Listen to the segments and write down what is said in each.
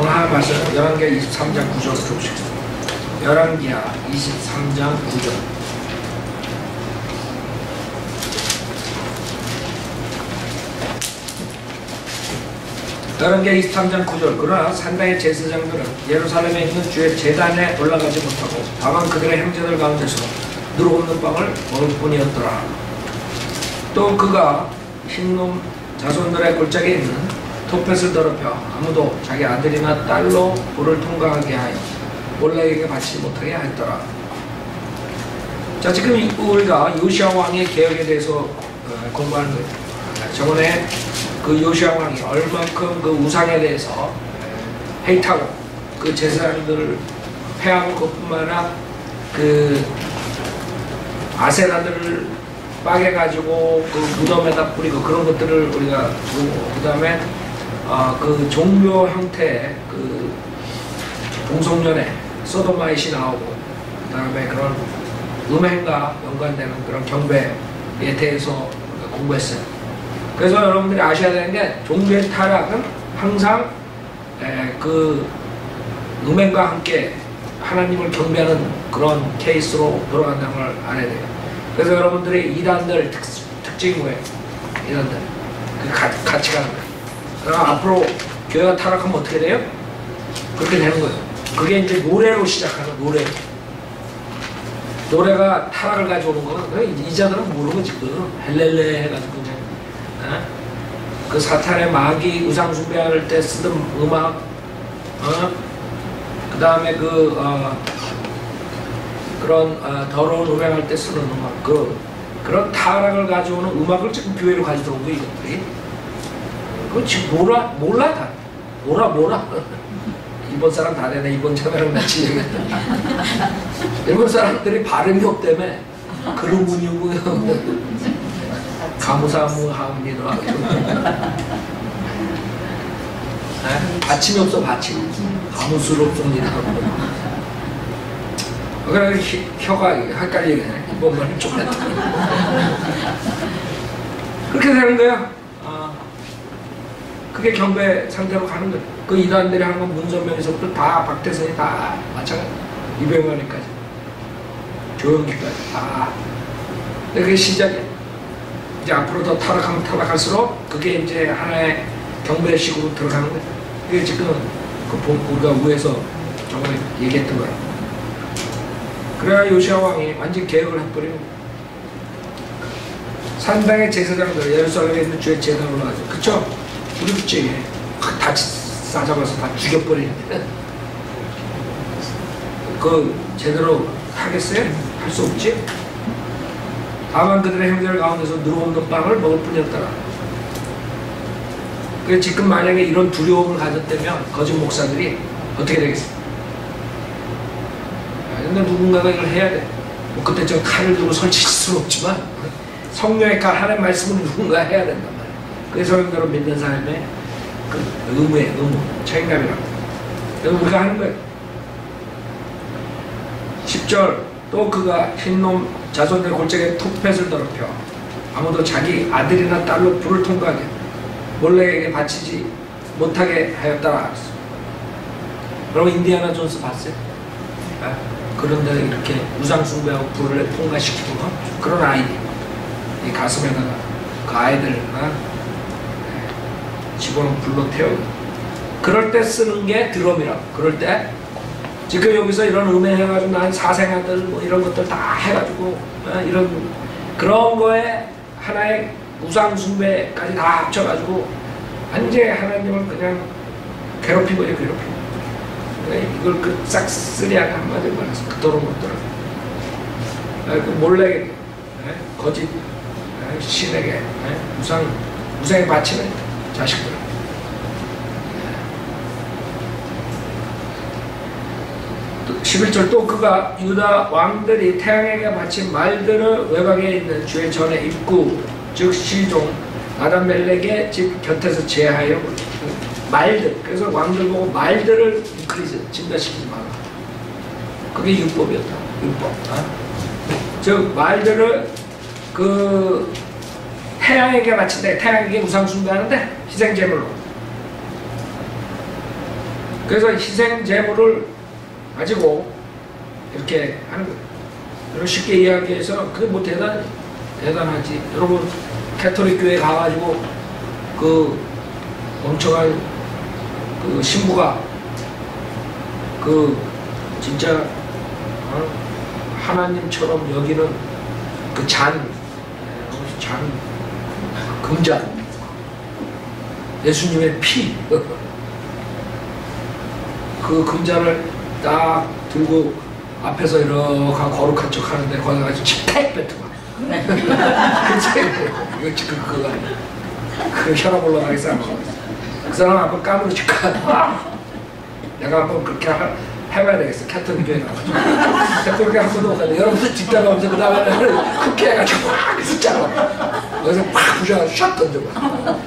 하나 말씀 11개 23장 9절을 좁시겠습니다. 11기야 23장 9절. 다른 게 23장 9절. 그러나 산당의 제사장들은 예루살렘에 있는 주의 재단에 올라가지 못하고 다만 그들의 형제들 가운데서 누룩 없는 빵을 먹을 뿐이었더라. 또 그가 흰놈 자손들의 골짜기에 있는 토펫을 더럽혀 아무도 자기 아들이나 딸로 불을 통과하게 하여 몰래에게 바치지 못하게 하였더라. 자 지금 이- 우리가 요시아 왕의 개혁에 대해서 어, 공부하는 거예요. 저번에 그 요시아 왕이 얼만큼 그 우상에 대해서 헤이트하고 그 제사장들을 패하고 그뿐만 아니라 그 아세라들을 빠개가지고 그 무덤에다 뿌리고 그런 것들을 우리가 보고 그 다음에 아, 그 종교 형태의 그 동성연애 소도마이시 나오고 그 다음에 그런 음행과 연관되는 그런 경배에 대해서 공부했어요. 그래서 여러분들이 아셔야 되는 게 종교의 타락은 항상 에, 그 음행과 함께 하나님을 경배하는 그런 케이스로 돌아간다는 걸 알아야 돼요. 그래서 여러분들이 이단들 특, 특징이 뭐예요? 이단들. 그 가, 같이 가는 거예요. 그럼 앞으로 교회가 타락하면 어떻게 돼요? 그렇게 되는 거예요. 그게 이제 노래로 시작하는 노래. 노래가 타락을 가져오는 거는 이자들은 모르고 지금 헬렐레 해가지고 그냥 어? 그 사탄의 마귀 우상 숭배할 때 쓰던 음악, 어? 그 다음에 그 어, 그런 어, 더러운 음악할 때 쓰는 음악, 그 그런 타락을 가져오는 음악을 지금 교회로 거 이것들이. 그 지금 몰라 몰라 다 몰라 몰라. 일본 사람 다 되네 일본 참여랑 같이. 일본 사람들이 발음이 없다며 그런 분이고 가무사무합니다. 네? 받침이 없어 받침. 가무스럽습니다. 그래 히- 혀가 헷갈리네. 이번만 쫓겼다. 그렇게 되는 거야. 아, 그게 경배 상대로 가는 거야. 그 이단들이 하는 건 문선명에서부터 다 박대선이 다 마찬가지. 이병헌이까지. 조영기까지 다. 근데 그게 시작이야. 이제 앞으로 더 타락하면 타락할수록 그게 이제 하나의 경배식으로 들어가는 거야. 그게 지금 그 본- 우리가 위에서 저번에 얘기했던 거야. 그래야 요시아 왕이 완전 개혁을 해버리고 산당의 제사장들 예루살렘에 있는 주의 제단으로 나가죠. 그쵸? 그치? 다 싸잡아서 다 죽여버리는데 그 제대로 하겠어요? 할 수 없지? 다만 그들의 형제들 가운데서 누룩 없는 빵을 먹을 뿐이었더라. 그 지금 만약에 이런 두려움을 가졌다면 거짓 목사들이 어떻게 되겠어? 아, 근데 누군가가 이걸 해야 돼. 뭐 그때 저 칼을 들고 설치실 수는 없지만 성령의 칼 하나의 말씀을 누군가 해야 말이야. 여러분들을 믿는 사람의 그 의무의 의무, 책임감이라고. 그래서 우리가 하는 거예요. 10절 또 그가 흰놈 자손의 골짜기에 톱펫을 더럽혀 아무도 자기 아들이나 딸로 불을 통과하게 몰래에게 바치지 못하게 하였다라 여러분 인디아나 존스 봤어요? 아, 그런데 이렇게 우상 숭배하고 불을 통과시키고 어? 그런 아이들 이 가슴에다가 그 아이들 어? 집어넣은 불로 태우고 그럴 때 쓰는 게 드럼이라 그럴 때 지금 여기서 이런 음해 해가지고 난 사생아들 뭐 이런 것들 다 해가지고 어, 이런 그런 거에 하나의 우상 숭배까지 다 합쳐가지고 완전히 하나님을 그냥 괴롭히고 괴롭히고 그러니까 이걸 그 싹쓸이하게 한마디로 말해서 그토록 못더라 그 몰래 에? 거짓 에? 신에게 에? 우상 우상에 바치는 자식들 11절 또 그가 유다 왕들이 태양에게 바친 말들을 외곽에 있는 주의 전의 입구 즉 시종 아담멜렉의 집 곁에서 제하여 말들 그래서 왕들 보고 말들을 인크리즈 증가시키지 마라 그게 율법이었다. 율법. 어? 즉 말들을 그 태양에게 바친다. 태양에게 우상 숭배하는데 희생제물로. 그래서 희생 제물을 가지고 이렇게 하는 거예요. 쉽게 이야기해서 그게 뭐 대단 대단하지. 여러분 캐톨릭 교회 가가지고 그 멍청한 그 신부가 그 진짜 어? 하나님처럼 여기는 그 잔, 잔, 금잔, 예수님의 피, 그 금잔을 딱 들고 앞에서 이렇게 거룩한 척 하는데 거기 가서 칙팩 뱉어봐. 그치? 이거 지금 그거 아니야. 그 혈압 올라가게 싸는 그 사람 한번 까무러 칠까? 내가 한번 그렇게 하, 해봐야 되겠어. 캐톨릭 교회. 캐톨릭 교회 한 번도 못 가는데 여러분들 집단 가면서 그 다음에는 국회 해가지고 막 숫자로. 여기서 팍 부셔가지고 샷 던져봐.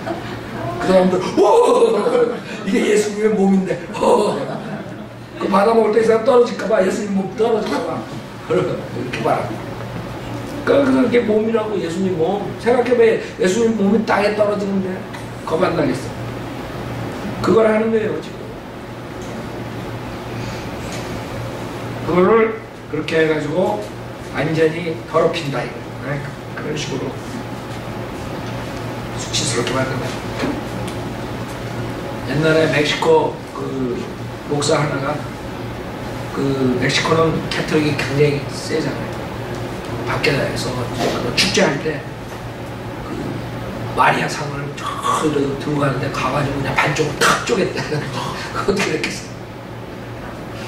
그 사람들, 오! 이게 예수님의 몸인데, 오! 그 받아 먹을 때 이 사람 떨어질까봐 예수님 몸 떨어질까봐. 이렇게 봐. 그러니까 그게 몸이라고 예수님 몸. 생각해봐. 예수님 몸이 땅에 떨어지는데 나겠어. 그걸 하는 거예요, 지금. 그거를 그렇게 해가지고 완전히 더럽힌다 이거. 네? 그런 식으로 수치스럽게 만든 거죠. 옛날에 멕시코 그 목사 하나가 그 멕시코는 캐톨릭이 굉장히 세잖아요. 밖에서 그 축제할 때 그 마리아 상을 저 들고 가는데 가가지고 그냥 반쪽을 탁 쪼갰대. 어떻게 이렇겠어?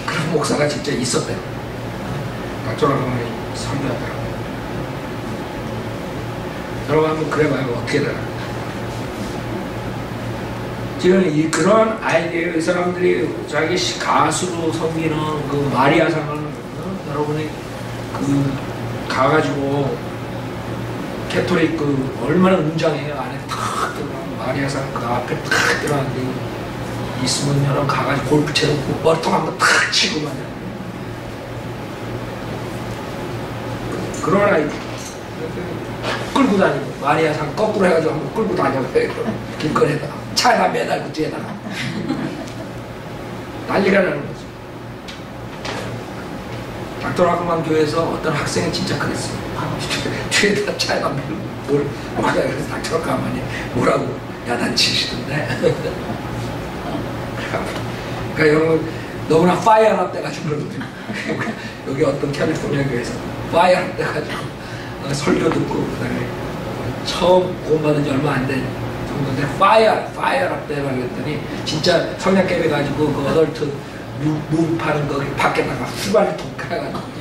그런 목사가 진짜 있었대요. 낙조라고만 설교하더라고요. 여러분 한번 그래봐요. 어떻게 되나. 지금 이 그런 아이디어 이 사람들이 자기 가수로 섬기는 그 마리아상을 어? 여러분이 그 가가지고 캐톨릭 그 얼마나 웅장해요. 안에 탁 들어가 마리아상 그 앞에 탁 들어가는데 있으면 여러분 가가지고 골프채로 머리통 한번 탁 치고 말이야 그런 아이 끌고 다니고 마리아상 거꾸로 해가지고 한번 끌고 다녀봐요. 길거리에다가 차에다 매달고 뒤에다가. 난리가 나는 거죠 닥터라그만 교회에서 어떤 학생이 진짜 그랬어요 뒤에다 차에다 밀고 뭘 뭐라 그래서 닥터라그만이 뭐라고 야단치시던데. 그러니까 여러분 너무나 파이어랍 돼가지고 그러거든요 여기 어떤 캘리포니아 교회에서 파이어랍 돼가지고 어, 설교 듣고 그다음에 처음 구원받은 지 얼마 안 된 정도인데 파이어 돼가지고 했더니 진짜 성냥 깨배 가지고 그 어덜트 무, 무 파는 거기 밖에다가 후발을 통 까가지고.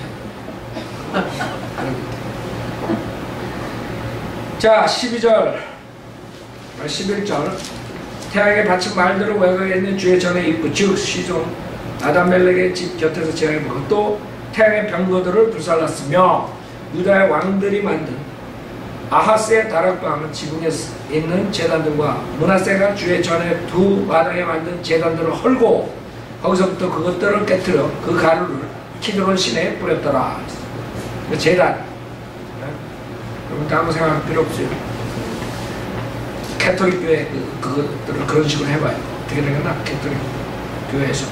자 12절. 11절. 태양에 바친 말대로 외곽에 있는 주의 전에 입고 즉 시종. 나단멜렉의 집 곁에서 제하였고 또 태양의 병거들을 불살랐으며 유다의 왕들이 만든 아하스의 다락방은 지붕에 있는 재단들과 므낫세가 주의 전에 두 마당에 만든 재단들을 헐고 거기서부터 그것들을 깨뜨려 그 가루를 키드론 시내에 뿌렸더라. 그 재단. 네? 여러분 아무 생각할 필요 없어요. 캐톨릭 교회 그, 그것들을 그런 식으로 해봐요. 어떻게 되겠나? 캐톨릭 교회에서.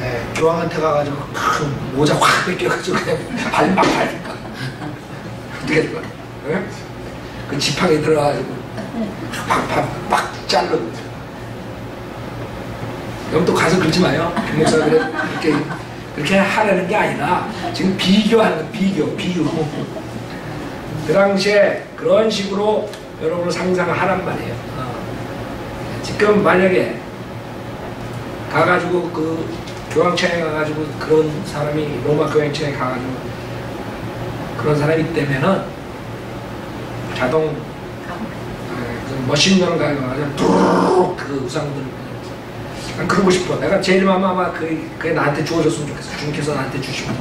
네, 교황한테 가가지고 큰 모자 확 뺏겨가지고 그냥 발막 밟을까. 어떻게 될까? 네? 그 지팡이 들어가지고 팍팍팍 자르고. 그럼 또 가서 그러지 마요. 김목사 그래 그렇게 그렇게 하라는 게 아니라 지금 비교하는 거 비교 비교. 그 당시에 그런 식으로 여러분을 상상하란 말이에요. 어. 지금 만약에 가가지고 그 교황청에 가가지고 그런 사람이 로마 교황청에 가가지고 그런 사람이 있다면은 자동 에, 그 머신건 가가지고 뚜룩 그 우상들 난 그러고 싶어. 내가 제일 마마 아마 그, 그게 나한테 주어졌으면 좋겠어. 주님께서 나한테 주시면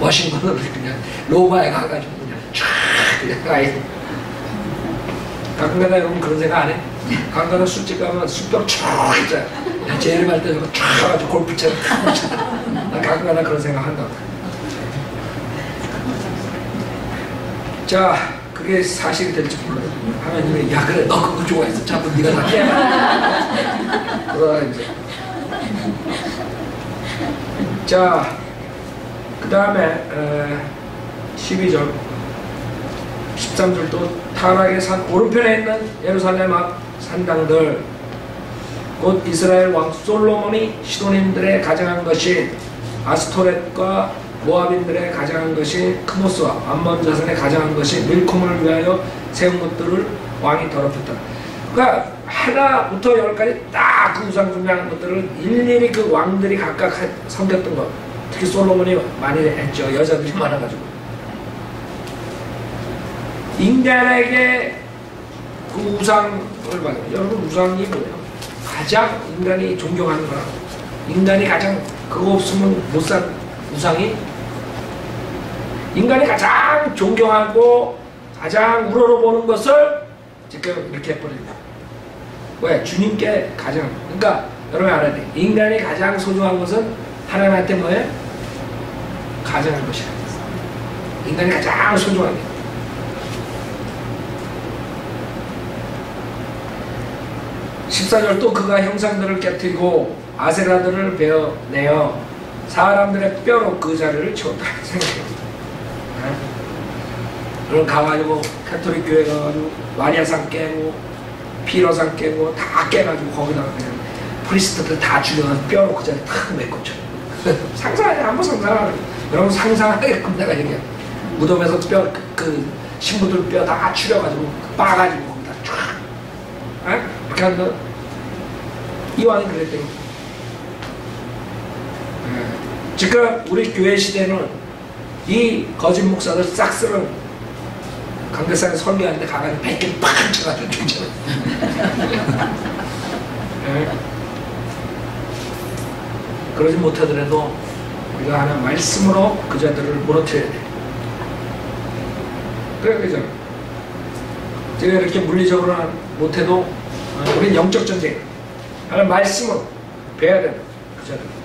머신건을 그냥 로마에 가가지고 그냥 쫙 그냥 아이 가끔가다 여러분 그런 생각 안 해? 가끔가다 술집 가면 술병 쫙 있잖아. 야, 제일 말때 저거 쫙 가지고 골프채 나 가끔가다 그런 생각 한다. 자, 그게 사실이 될지 몰라요. 하나님이 야 어, 그래 너 그거 좋아해서 자꾸 네가 다 해. 그러다가 이제 자, 그 다음에 12절 어, 13절도 타락의 산 오른편에 있는 예루살렘 앞 산당들 곧 이스라엘 왕 솔로몬이 시돈인들의 가정한 것이 아스토렛과 모압인들의 가정한 것이 크모스와 암몬 자손의 가정한 것이 밀콤을 위하여 세운 것들을 왕이 더럽혔다. 그러니까 하나부터 열까지 딱 그 우상 숭배하는 것들을 일일이 그 왕들이 각각 섬겼던 것 특히 솔로몬이 많이 했죠. 여자들이 많아가지고 인간에게 그 우상을 받아 여러분 우상이 뭐예요? 가장 인간이 존경하는 거라 인간이 가장 그거 없으면 못 산 우상이 인간이 가장 존경하고 가장 우러러보는 것을 지금 이렇게 해버립니다. 왜? 주님께 가장 그러니까 여러분 알아야 돼. 인간이 가장 소중한 것은 하나님한테 뭐예요? 가장한 것이야. 인간이 가장 소중한 게. 십사절 또 그가 형상들을 깨뜨리고 아세라들을 베어내어 사람들의 뼈로 그 자리를 채웠다 생각해요. 그럼 가가지고 카톨릭 교회 가가지고 마리아상 깨고 피로상 깨고 다 깨가지고 거기다가 그냥 priest들 다 죽여서 뼈로 그 자리에 탁 메꿔줘. 상상하지 한번 상상하라. 여러분 상상하게끔 내가 얘기해. 무덤에서 뼈, 그, 그 신부들 뼈 다 추려가지고 빠가지고 거기다 쫙. 에? 그렇게 한다. 이왕이 그랬대요. 지금 우리 교회 시대는 이 거짓 목사들 싹 쓸은 강대상에 설교하는데 가가지고 백개를 팍 쳐가지고 죽잖아. 그러지 못하더라도 우리가 하는 말씀으로 그 자들을 무너뜨려야 돼. 그래, 그죠? 제가 이렇게 물리적으로는 못해도 우리는 영적 전쟁. 하는 말씀으로 배워야 된다. 그 자들.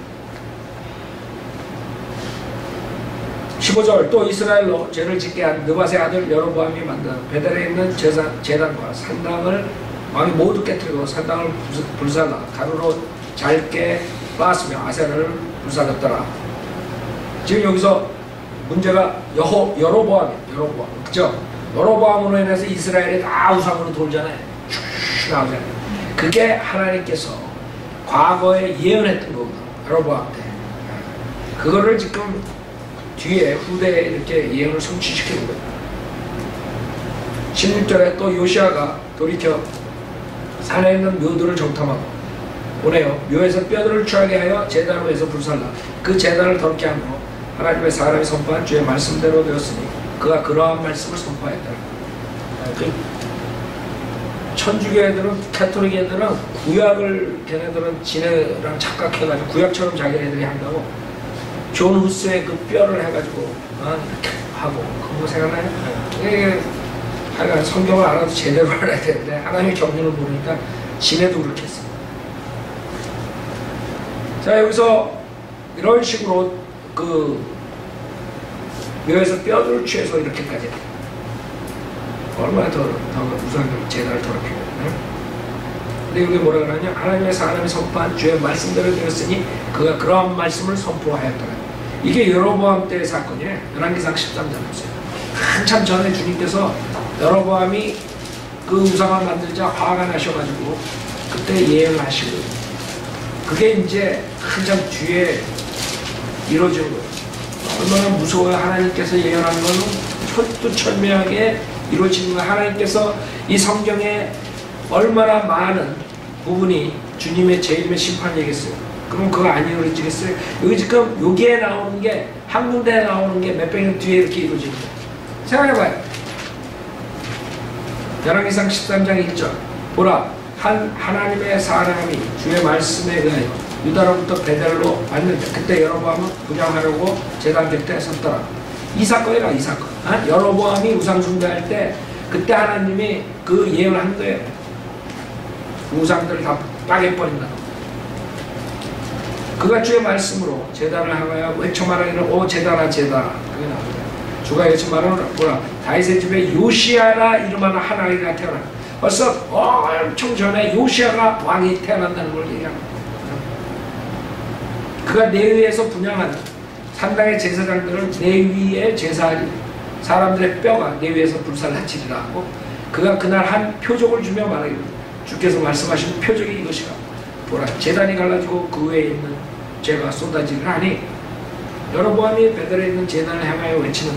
15절 또 이스라엘로 죄를 짓게 한 느바세 아들 여로보암이 만든 베델에 있는 제사, 재단과 산당을 왕이 모두 깨뜨리고 산당을 불살라 가루로 잘게 빻았으며 아세를 불살랐더라. 지금 여기서 문제가 여호 여로보암이 여로보암 그죠? 여로보암으로 인해서 이스라엘이 다 우상으로 돌잖아요. 쭉 나오잖아요. 그게 하나님께서 과거에 예언했던 거거든. 여로보암 때. 그거를 지금 뒤에 후대에 이렇게 예언을 성취시키는 거예요. 16절에 또 요시아가 돌이켜 산에 있는 묘들을 정탐하고 보내요. 묘에서 뼈들을 취하게 하여 재단으로 해서 불살라. 그 재단을 덮게 함으로 하나님의 사람이 선포한 주의 말씀대로 되었으니 그가 그러한 말씀을 선포했다. 그 천주교애들은 캐토릭 애들은 구약을 걔네들은 지네랑 착각해가지고 구약처럼 자기네들이 한다고 존 후스의 그 뼈를 해가지고 어, 하고 그거 생각나요? 이게 하여간 성경을 알아도 제대로 알아야 되는데 하나님의 경륜을 모르니까 지네도 그렇게 했어. 자 여기서 이런 식으로 그 묘에서 뼈를 취해서 이렇게까지 얼마나 더, 더 우상을 제단을 더럽히고 네? 근데 여기 뭐라 그러냐 하나님의 사람이 선포한 주의 말씀대로 되었으니 그가 그러한 말씀을 선포하였더라 이게 여로보암 때의 사건이에요. 열왕기상 13장 보세요. 한참 전에 주님께서 여로보암이 그 우상을 만들자 화가 나셔가지고 그때 예언을 하시고 그게 이제 한참 뒤에 이루어진 거예요. 얼마나 무서워요. 하나님께서 예언한 거는 철두철미하게 이루어지는 거 하나님께서 이 성경에 얼마나 많은 부분이 주님의 재림의 심판 얘기했어요. 그럼 그거 안 이루어지겠어요? 여기 지금 여기에 나오는 게 한 군데에 나오는 게 몇 백 년 뒤에 이렇게 이루어지는 거예요. 생각해봐요. 열왕기상 13장 1절 보라 한 하나님의 사람이 주의 말씀에 의하여 유다로부터 베델로 왔는데 그때 여로보암은 분양하려고 재단 곁에 섰더라. 이 사건이라 이 사건. 아? 여로보암이 우상 숭배할 때 그때 하나님이 그 예언을 한 거예요. 우상들을 다 빠개 버린다. 그가 주의 말씀으로 재단을 하여 외쳐 말하기를 오 재단아 재단아. 주가 외쳐 말하는 뭐라 다윗의 집에 요시아라 이름하는 하나이가 태어나 벌써 엄청 전에 요시아가 왕이 태어난다는 걸 얘기합니다. 그 그가 내위에서 분양하는 산당의 제사장들을 내위에 제사하리 사람들의 뼈가 내위에서 불살라치리라 하고 그가 그날 한 표적을 주며 말하기를 주께서 말씀하신 표적이 이것이라 보라 재단이 갈라지고 그 외에 있는 죄가 쏟아지리하니 여러보암이 베델에 있는 재단을 향하여 외치는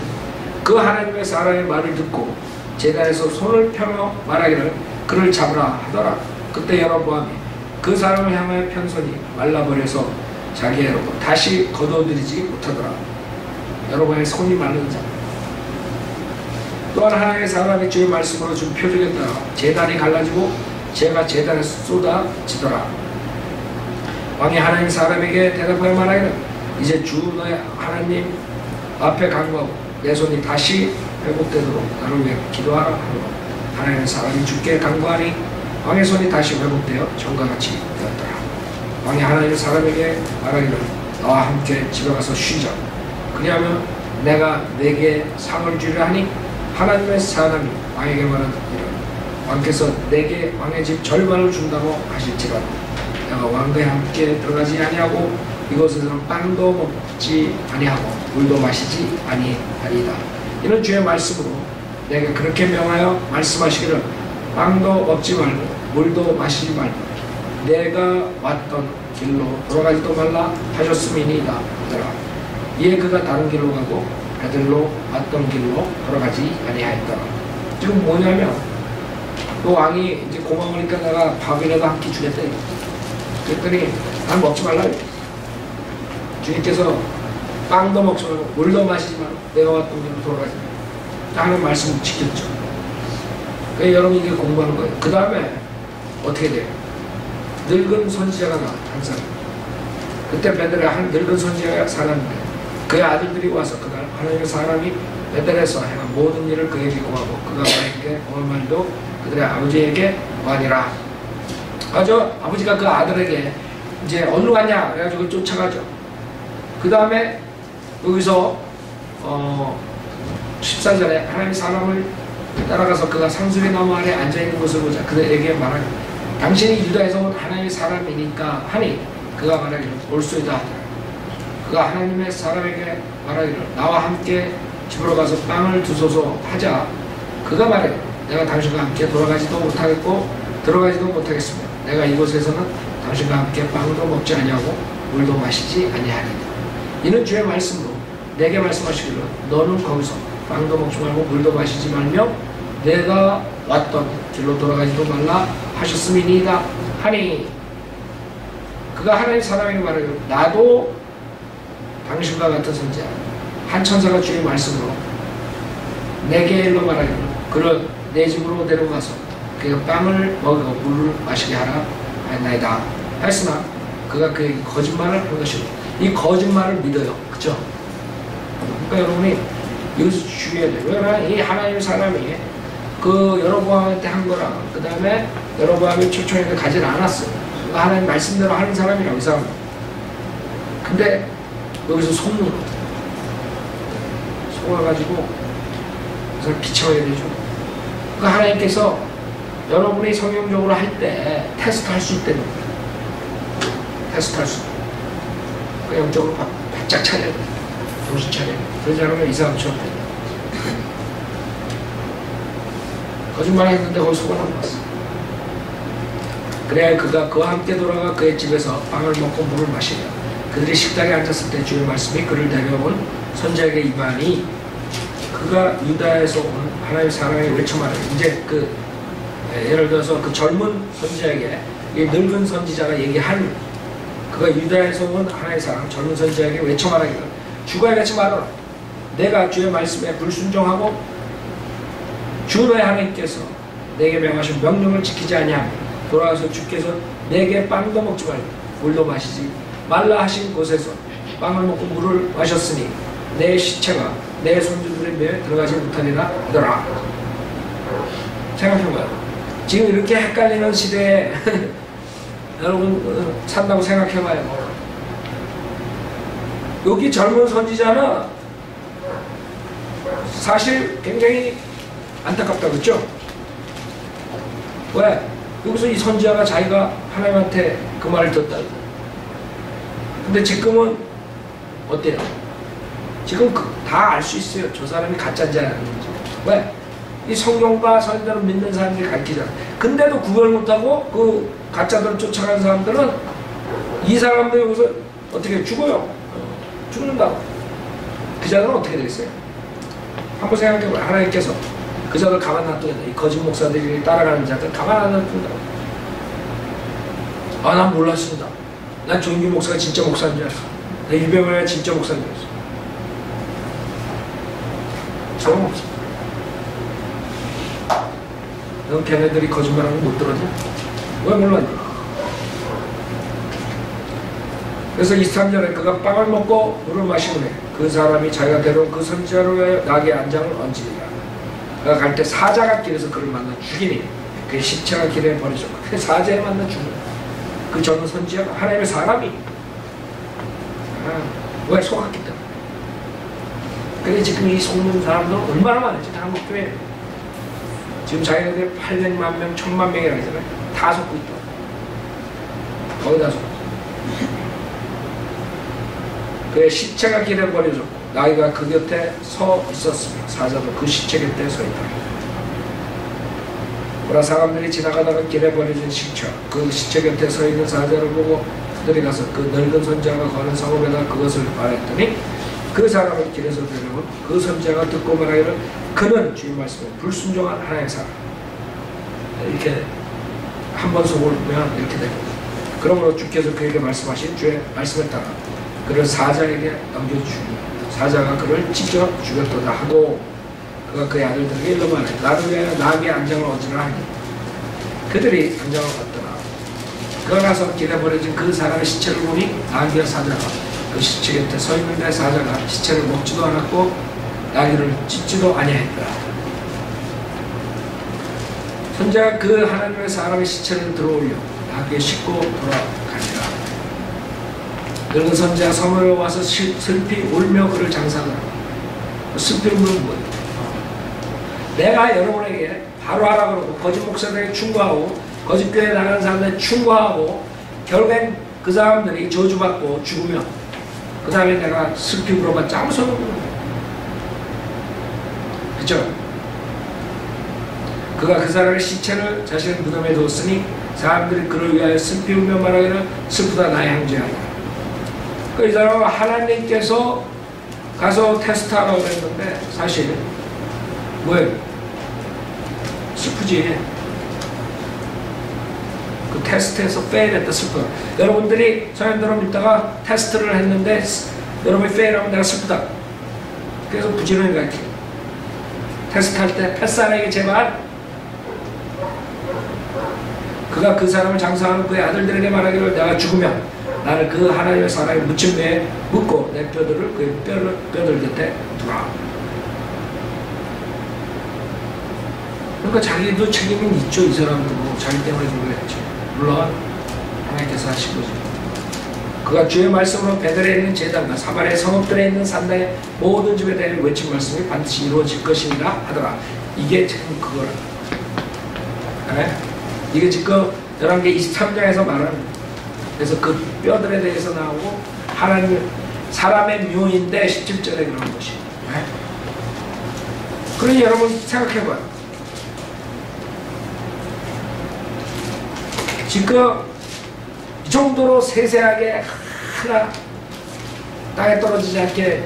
그 하나님의 사람의 말을 듣고 재단에서 손을 펴며 말하기를 그를 잡으라 하더라. 그때 여러보암이 그 사람을 향하여 편손이 말라버려서 여러분 다시 거둬들이지 못하더라. 여러분의 손이 말른 자. 또한 하나님의 사람이 주의 말씀으로 준 표적에 따라 재단이 갈라지고 재가 재단에 쏟아지더라 왕이 하나님 사람에게 대답하여 말하기를 이제 주 너의 하나님 앞에 간구하고 내 손이 다시 회복되도록 나를 위해 기도하라 하고 하나님의 사람이 주께 간구하니 왕의 손이 다시 회복되어 전과 같이 되었더라. 왕이 하나님의 사람에게 말하기를 너와 함께 집에 가서 쉬자. 그리하면 내가 내게 상을 주려 하니 하나님의 사람이 왕에게 말하기를 왕께서 내게 왕의 집 절반을 준다고 하실지라도 내가 왕과 함께 들어가지 아니하고 이곳에서는 빵도 먹지 아니하고 물도 마시지 아니하리이다. 이는 주의 말씀으로 내가 그렇게 명하여 말씀하시기를 빵도 먹지 말고 물도 마시지 말고 내가 왔던 길로 돌아가지도 말라 하셨음이니이다 하더라. 이에 그가 다른 길로 가고 베들로 왔던 길로 돌아가지 아니하였더라. 지금 뭐냐면 또 왕이 이제 고마우니까 내가 밥이라도 한 끼 주겠다. 그랬더니 난 먹지 말라. 주님께서 빵도 먹지 말고 물도 마시지 말고 내가 왔던 길로 돌아가지 말고 하는 말씀을 지켰죠. 그러니까 여러분 이게 공부하는 거예요. 그 다음에 어떻게 돼요? 늙은 선지자가 나와 한 사람. 그때 베델에 한 늙은 선지자가 살았는데 그의 아들들이 와서 그날 하나님의 사람이 베델에서 행한 모든 일을 그에게 고하고 그가 그에게 고한 말도 그들의 아버지에게 고하니라. 아저 아버지가 그 아들에게 이제 어디로 가냐? 그래가지고 쫓아가죠. 그 다음에 여기서 어 14절에 하나님 사람을 따라가서 그가 상수리 나무 아래 앉아있는 것을 보자. 그들에게 말하기 당신이 유다에서 온 하나님의 사람이니까 하니 그가 말하기를 하더라. 그가 하나님의 사람에게 말하기를 나와 함께 집으로 가서 빵을 두소서 하자. 그가 말해 내가 당신과 함께 돌아가지도 못하겠고 들어가지도 못하겠으며 내가 이곳에서는 당신과 함께 빵도 먹지 아니하고 물도 마시지 아니하리다 이는 주의 말씀으로 내게 말씀하시기를 너는 거기서 빵도 먹지 말고 물도 마시지 말며 내가 왔던 길로 돌아가지도 말라 하셨음이니이다 하니. 그가 하나님 사람에게 말하기를 나도 당신과 같은 선지자 한 천사가 주의 말씀으로 내게 일러 말하기를 그를 내 집으로 데려가서 그가 빵을 먹이고 물을 마시게 하라 하였나이다. 했으나 그가 그에게 거짓말을 한 것이고 이 거짓말을 믿어요. 그죠? 그러니까 여러분이 여기서 주의해야 돼요. 왜냐면 이 하나님 사람이 그 여로보암한테 한 거랑 그 다음에 여로보암이 초청해서 가진 않았어요. 그러니까 하나님 말씀대로 하는 사람이라고 이 사람 근데 여기서 속는 속아가지고 그래서 비춰야 되죠 그러니까 하나님께서 여러분이 성경적으로 할 때 테스트 할 수 있다는 거예요. 테스트 할 수 있다 그 영적으로 바, 바짝 차려야 돼 정신 차려야 돼 그러지 않으면 이 사람처럼 돼 거짓말 했는데 거기 속아 넘어갔어 그래야 그가 그와 함께 돌아가 그의 집에서 빵을 먹고 물을 마시려 그들이 식당에 앉았을 때 주의 말씀이 그를 데려온 선지자에게 이반이 그가 유다에서 온 하나님의 사람에 외쳐 말해 이제 그 예를 들어서 그 젊은 선지자에게 이 늙은 선지자가 얘기한 그가 유다에서 온 하나님의 사람 젊은 선지자에게 외쳐 말하기를 주가 같이 말하라. 내가 주의 말씀에 불순종하고 주 너의 하나님께서 내게 명하신 명령을 지키지 아니하면 돌아와서 주께서 내게 빵도 먹지 말고 물도 마시지 말라 하신 곳에서 빵을 먹고 물을 마셨으니 내 시체가 내 손주들의 배에 들어가지 못하리라 하더라. 생각해봐요 지금 이렇게 헷갈리는 시대에 여러분 산다고 생각해봐요 여기 젊은 선지자는 사실 굉장히 안타깝다 그랬죠? 왜? 여기서 이 선지자가 자기가 하나님한테 그 말을 듣다 근데 지금은 어때요? 지금 다 알 수 있어요. 저 사람이 가짜인지 아닌지. 왜? 이 성경과 선대로 믿는 사람들이 가르치잖아. 근데도 구별 못하고 그 가짜들 쫓아가는 사람들은 이 사람들 여기서 어떻게 죽어요? 어, 죽는다고. 그 자들은 어떻게 되겠어요? 한번 생각해봐요. 하나님께서 그 자들 가만 놔두겠다. 이 거짓 목사들이 따라가는 자들 가만 안 놔둔다. 아, 난 몰랐습니다. 난 조인규 목사가 진짜 목사인 줄 알았어. 나 유병호가 진짜 목사인 줄 알았어. 저는 없어. 넌 걔네들이 거짓말하는 거 못 들었냐? 왜 몰랐냐? 그래서 23절에 그가 빵을 먹고 물을 마시고 그 사람이 자기가 데려온 그 선지자로의 낙의 안장을 얹으리라. 그가 갈 때 사자가 길에서 그를 만나 죽이니 그 십체가 길에 버리셨고 그 사자에 만나 죽는 그 저는 선지자가 하나님의 사람이 아, 왜 속았기 때문에 그래 지금 이 속는 사람들은 얼마나 많은지 다 교회 지금 자기네들 800만 명, 1000만 명이라 하잖아요. 다 속고 있다. 거의 다 속고 그의 시체가 길에 버려 졌고 나이가 그 곁에 서 있었으며 사자도 그 시체 곁에 서 있다. 보라 사람들이 지나가다가 길에 버려진 시체 그 시체 곁에 서 있는 사자를 보고 그들이 가서 그 늙은 선자가 거는 성읍에다 그것을 말했더니 그 사람을 길에서 데려온 그 선자가 듣고 말하기를 그는 주인 말씀에 불순종한 하나의 사람. 이렇게 한 번 속으면 이렇게 되고. 그러므로 주께서 그에게 말씀하신 주의 말씀에 따라 그를 사자에게 넘겨주고 사자가 그를 찢어 죽였도다 하고 그가 그의 아들들에게 일러 말해 나를 위하여 나에게 안장을 얻으라 하니 그들이 안장을 얻더라. 그가 가서 길에 버려진 그 사람의 시체를 보니 나귀와 사자가 그 시체 곁에 서 있는데 사자가 시체를 먹지도 않았고 나귀를 찢지도 아니했더라 선자가 그 하나님의 사람의 시체를 들어올려 나귀에 싣고 돌아가니라 늙은 선지자 성을 와서 슬피 울며 그를 장사하더라. 슬피 울면 뭐예요? 내가 여러분에게 바로 하라 그러고 거짓 목사들에게 충고하고 거짓 교회 나가는 사람들에게 충고하고 결국엔 그 사람들이 저주받고 죽으면 그 다음에 내가 슬피 울어봤자 아무 소용 없는 거예요. 그죠? 그가 그 사람의 시체를 자신의 무덤에 뒀으니 사람들이 그를 위하여 슬피 울며 말하기를 슬프다 나의 형제야 그이 사람은 하나님께서 가서 테스트하라고 했는데 사실 뭐예요? 슬프지. 그 테스트에서 페일했다 슬퍼. 여러분들이 저희들은 믿다가 테스트를 했는데 여러분이 페일하면 내가 슬프다. 그래서 부지런히 가르쳐. 테스트할 때 패스하라에게 제발 그가 그 사람을 장사하는 그의 아들들에게 말하기를 내가 죽으면 나를 그 하나님의 사랑에 묻힌 배에 묻고 내 뼈들을 그의 뼈를, 뼈들 곁에 두라. 그러니까 자기도 책임은 있죠. 이 사람도 뭐 자기 때문에 그러겠지. 물론 하나님께서 하신 거죠. 그가 주의 말씀으로 베델에 있는 제단과 사마리아 성읍들에 있는 산당의 모든 집에 대해 외친 말씀이 반드시 이루어질 것이니라 하더라. 이게 지금 그거라. 네? 이게 지금 11개 23장에서 말하는 그래서 그 뼈들에 대해서 나오고 하나님 사람의 묘인데 17절에 그런 것이. 네? 그러니 여러분 생각해봐요. 지금 이 정도로 세세하게 하나 땅에 떨어지지 않게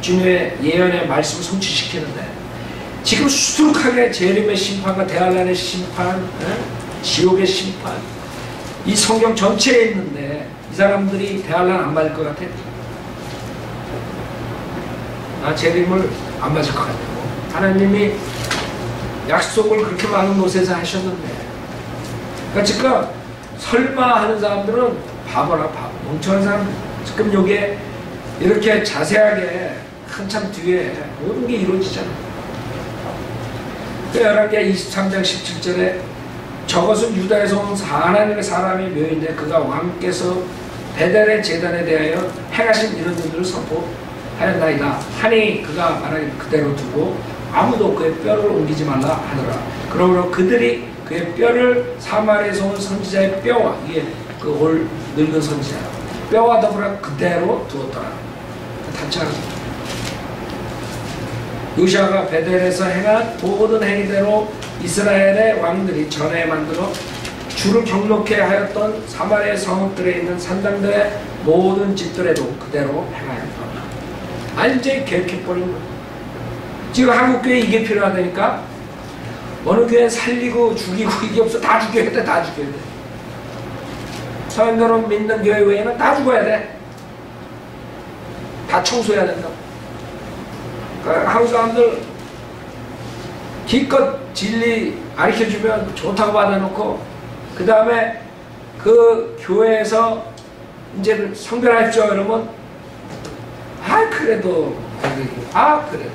주님의 예언의 말씀을 성취시키는데 지금 수두룩하게 재림의 심판과 대환란의 심판, 네? 지옥의 심판, 이 성경 전체에 있는데 이 사람들이 대할란 안 맞을 것 같아? 나 재림을 안 맞을 것 같다고. 하나님이 약속을 그렇게 많은 곳에서 하셨는데. 그러니까 설마 하는 사람들은 바보라 바보. 사람 지금 여기에 이렇게 자세하게 한참 뒤에 모든 게 이루어지잖아. 그 11개 23장 17절에 저것은 유다에서 온 하나님의 사람의 묘인데 그가 왕께서 베델의 재단에 대하여 행하신 이런 일들을 선포하였나이다. 하니 그가 말하기 그대로 두고 아무도 그의 뼈를 옮기지 말라 하더라. 그러므로 그들이 그의 뼈를 사마리에서 온 선지자의 뼈와 이게 그 올 늙은 선지자 뼈와 더불어 그대로 두었더라. 단창. 요시아가 베델에서 행한 모든 행위대로 이스라엘의 왕들이 전에 만들어 주를 경록해 하였던 사마리아 성읍들에 있는 산당들의 모든 집들에도 그대로 행하였다. 완전히 계획해버린 거야. 지금 한국 교회 이게 필요하다니까 어느 교회 살리고 죽이고 이게 없어 다 죽여야 돼 다 죽여야 돼 서양대로 믿는 교회 외에는 다 죽어야 돼 다 청소해야 된다. 그러니까 한국 사람들 기껏 진리 가르쳐주면 좋다고 받아놓고 그 다음에 그 교회에서 이제 성별하십시오 이러면 아 그래도 아 그래도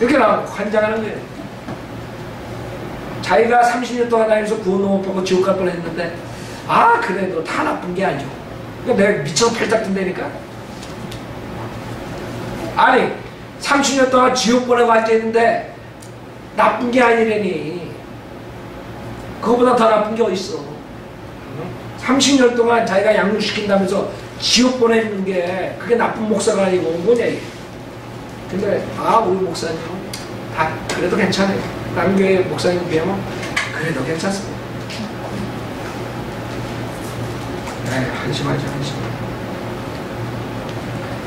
이렇게 나오고 환장하는 거예요. 자기가 30년 동안 다니면서 구원 못 받고 지옥 갈 뻔했는데 아 그래도 다 나쁜 게 아니죠 그러니까 내가 미쳐서 팔짝 뜬다니까? 아니 30년 동안 지옥 보내고 앉아있는데 나쁜 게 아니라니. 그거보다 더 나쁜 게 어딨어? 30년 동안 자기가 양육시킨다면서 지옥 보내는 게 그게 나쁜 목사가 아니고 뭐냐 이게? 근데 아 우리 목사님은 다 그래도 괜찮아요. 교회 목사님 비하면 그래도 괜찮습니다 네, 한심하죠 한심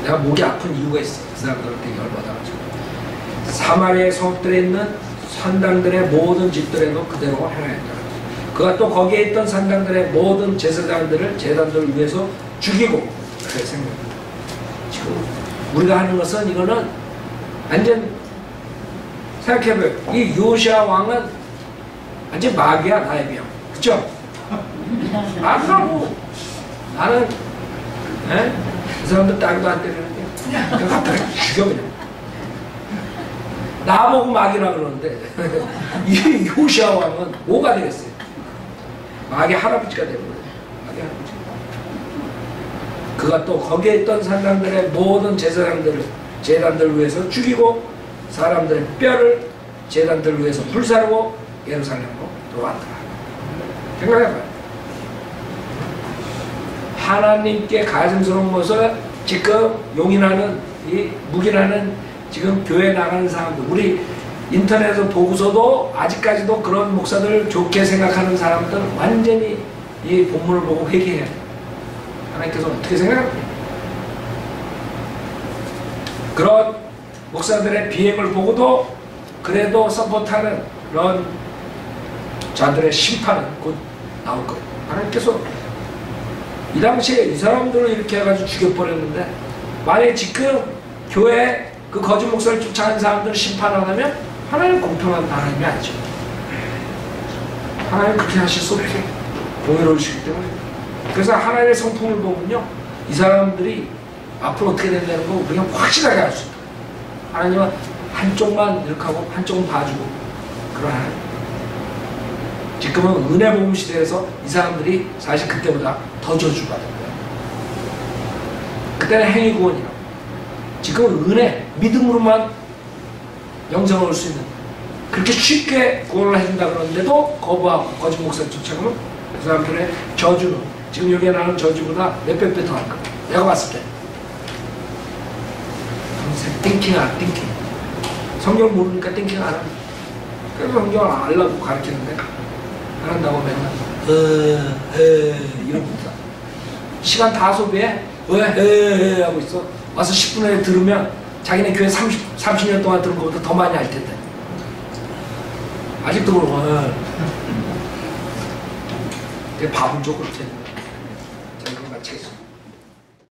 내가 목이 아픈 이유가 있어. 그 사람들한테 열받아가지고. 사마리아 성읍들에 있는 산당들의 모든 집들에도 그대로 행하였다 그가 또 거기에 있던 산당들의 모든 제사장들을 제단들을 위해서 죽이고 그래 생각합니다 지금 우리가 하는 것은 이거는 완전 생각해봐요 이 요시아 왕은 완전 마귀야 나의 비형 그쵸? 마귀라고 나는 에? 그 사람들 따로도 안 때리는데 그냥 갖다 죽여 그냥. 나보고 마귀라 그러는데 이 요시아 왕은 뭐가 되겠어요? 마귀 할아버지가 되는 거예요. 마귀 할아버지. 그가 또 거기에 있던 산당들의 모든 제사장들을 제단들을 위해서 죽이고 사람들의 뼈를 제단들을 위해서 불사르고 예루살렘으로 들어왔더라 생각해봐요 하나님께 가슴스러운 것을 지금 용인하는 이 묵인하는 지금 교회 나가는 사람들 우리 인터넷에서 보고서도 아직까지도 그런 목사들 좋게 생각하는 사람들 완전히 이 본문을 보고 회개해야 돼 하나님께서 어떻게 생각합니까? 그런 목사들의 비행을 보고도 그래도 서포트하는 그런 자들의 심판은 곧 나올 거예요. 하나님께서 이 당시에 이 사람들을 이렇게 해가지고 죽여버렸는데 만약에 지금 교회 그 거짓 목사를 쫓아가는 사람들을 심판 안 하면 하나님 공평한 하나님이 아니죠. 하나님 그렇게 하실 수 없어요. 공의로우시기 때문에. 그래서 하나님의 성품을 보면요. 이 사람들이 앞으로 어떻게 된다는 거 우리가 확실하게 알 수 있다. 하나님은 한쪽만 이렇게 하고 한쪽은 봐주고 그런 하나님. 지금은 은혜 복음 시대에서 이 사람들이 사실 그때보다 더 저주받은 거예요. 그때는 행위 구원이라고. 지금은 은혜, 믿음으로만 영생을 얻을 수 있는 그렇게 쉽게 구원을 해준다 그러는데도 거부하고 거짓 목사를 쫓아가면 그 사람들의 저주는 지금 여기에 나오는 저주보다 몇백 배 더 할 거예요. 내가 봤을 때. 띵킹 안 띵킹. 성경 모르니까 띵킹 안 합니다. 그래서 성경을 알라고 가르치는데 안 한다고 맨날 어, 에, 이러면서. 시간 다 소비해? 왜, 에, 에 하고 있어. 와서 10분 후에 들으면 자기네 교회 30, 30년 동안 들은 것보다 더 많이 할 텐데. 아직도 그러고 에. 밥은 줘 그렇지